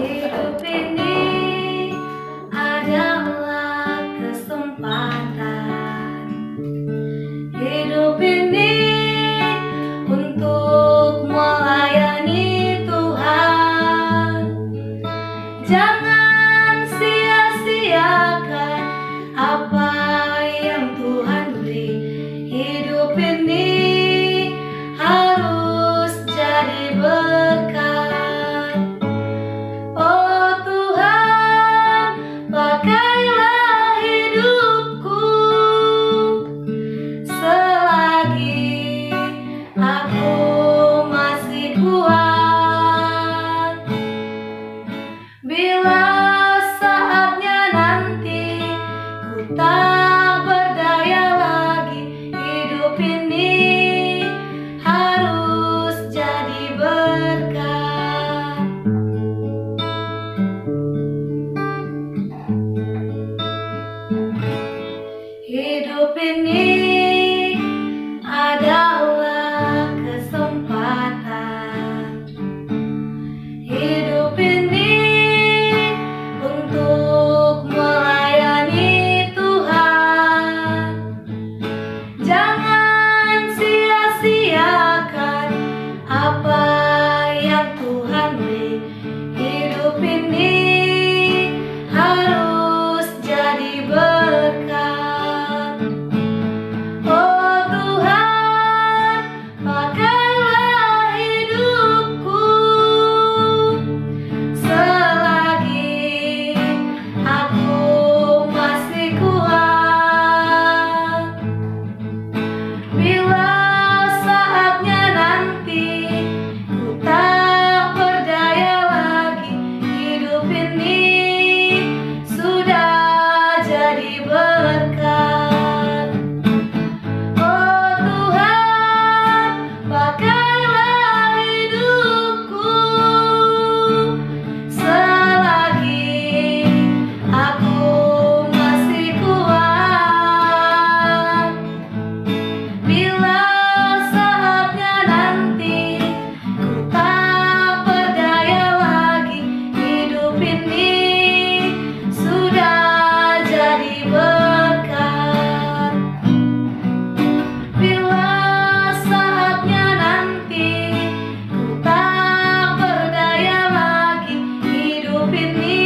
Hidup ini adalah kesempatan. Hidup ini untuk melayani Tuhan. Jangan Пока! open In me.